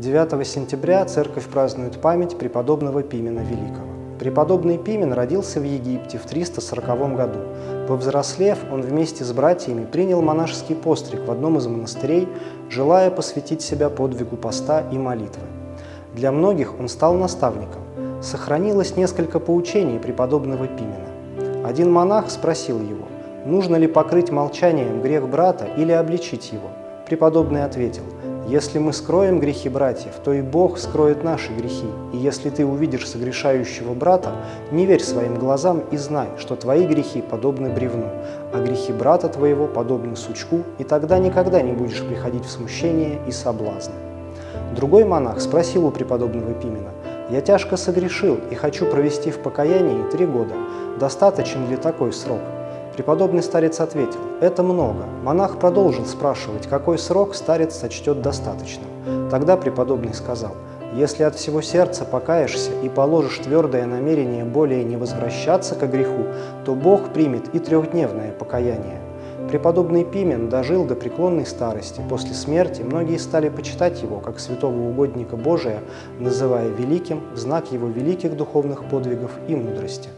9 сентября церковь празднует память преподобного Пимена Великого. Преподобный Пимен родился в Египте в 340 году. Повзрослев, он вместе с братьями принял монашеский постриг в одном из монастырей, желая посвятить себя подвигу поста и молитвы. Для многих он стал наставником. Сохранилось несколько поучений преподобного Пимена. Один монах спросил его, нужно ли покрыть молчанием грех брата или обличить его. Преподобный ответил – если мы скроем грехи братьев, то и Бог скроет наши грехи. И если ты увидишь согрешающего брата, не верь своим глазам и знай, что твои грехи подобны бревну, а грехи брата твоего подобны сучку, и тогда никогда не будешь приходить в смущение и соблазн. Другой монах спросил у преподобного Пимена, «Я тяжко согрешил и хочу провести в покаянии три года. Достаточен ли такой срок?» Преподобный старец ответил, это много. Монах продолжил спрашивать, какой срок старец сочтет достаточным. Тогда преподобный сказал, если от всего сердца покаешься и положишь твердое намерение более не возвращаться к греху, то Бог примет и трехдневное покаяние. Преподобный Пимен дожил до преклонной старости. После смерти многие стали почитать его как святого угодника Божия, называя великим в знак его великих духовных подвигов и мудрости.